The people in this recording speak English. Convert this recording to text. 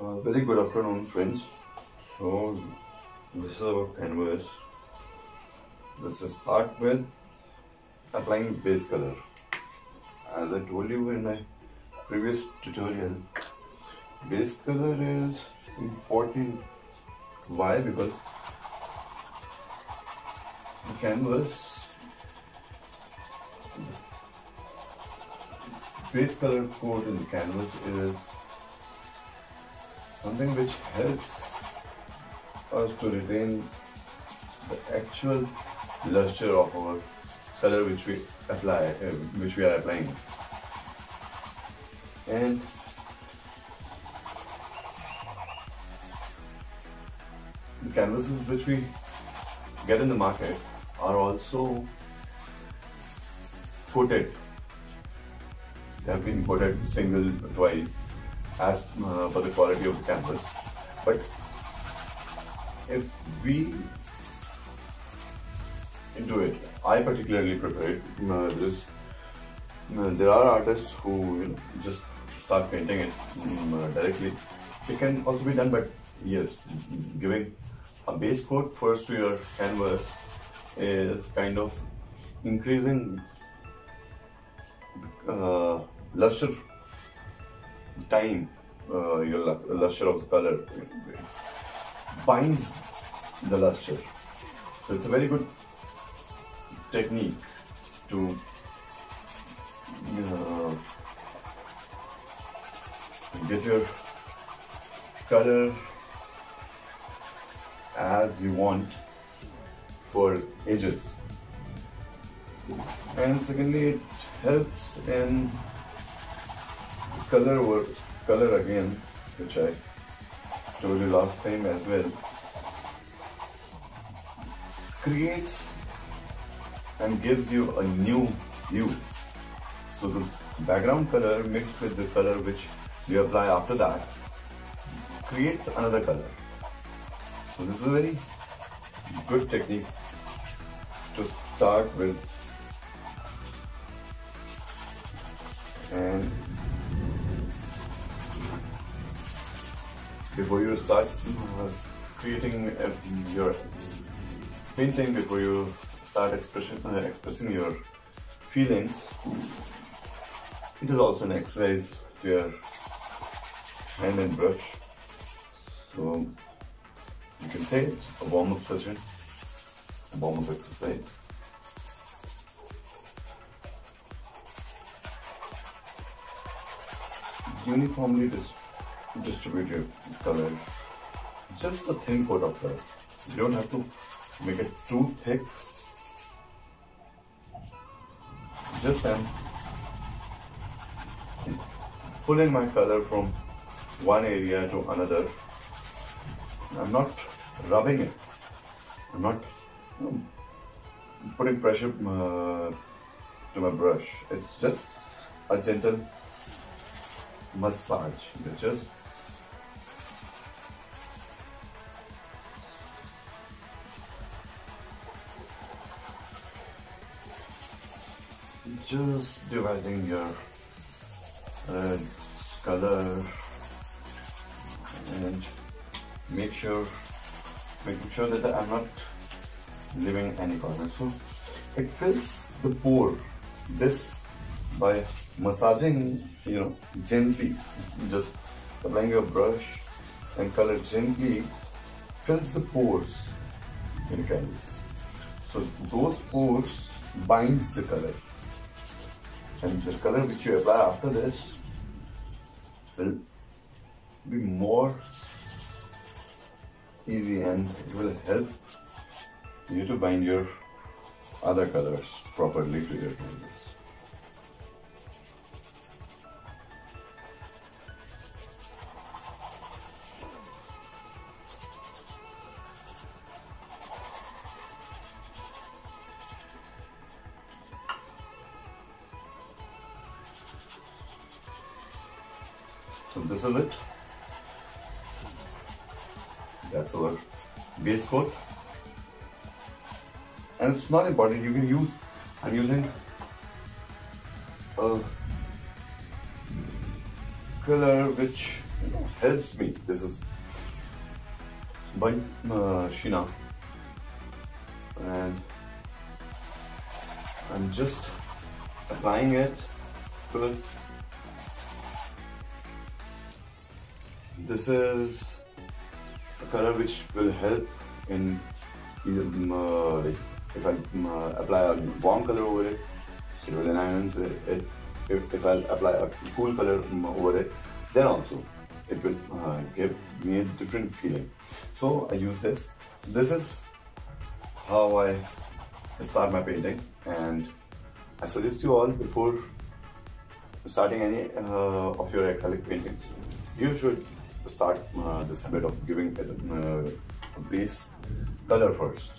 Uh, very good afternoon, friends. So, this is our canvas. Let's start with applying base color. As I told you in my previous tutorial, base color is important. Why? Because the canvas base color code in the canvas is something which helps us to retain the actual luster of our color which we apply uh, which we are applying. And the canvases which we get in the market are also coated. They have been coated single twice as uh, for the quality of the canvas. But if we into it, I particularly prefer it. Uh, just, uh, there are artists who just start painting it um, directly. It can also be done, but yes, giving a base coat first to your canvas is kind of increasing uh, luster time uh, your luster of the color binds the luster. So it's a very good technique to uh, get your color as you want for edges. And secondly it helps in color work, color again, which I told you last time as well, creates and gives you a new hue. So the background color mixed with the color which you apply after that creates another color. So this is a very good technique to start with and before you start uh, creating uh, your painting, before you start uh, expressing your feelings, it is also an exercise to your hand and brush. So you can say it's a warm-up session, a warm-up exercise. Uniformly just distribute your color. Just a thin coat of color. You don't have to make it too thick. Just I'm pulling my color from one area to another. I'm not rubbing it. I'm not you know, putting pressure uh, to my brush. It's just a gentle massage. It's just just dividing your red color and make sure making sure that I'm not leaving any corner so it fills the pore. This by massaging you know gently just applying your brush and color gently fills the pores in canvas so those pores binds the color and the color which you apply after this will be more easy and it will help you to bind your other colors properly to your canvas. So this is it. That's our base coat. And it's not important, you can use, I'm using a color which helps me. This is by uh, Sheena and I'm just applying it first. This is a color which will help in um, uh, like if I um, uh, apply a warm color over it, it will enhance it. it if, if I apply a cool color um, over it, then also it will uh, give me a different feeling. So I use this. This is how I start my painting and I suggest you all before starting any uh, of your acrylic paintings, you should start uh, this habit of giving it uh, a base color first.